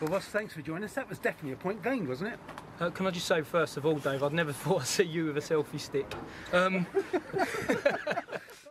Well, Ross, thanks for joining us. That was definitely a point gained, wasn't it? Uh, can I just say, first of all, Dave, I'd never thought I'd see you with a selfie stick. Um,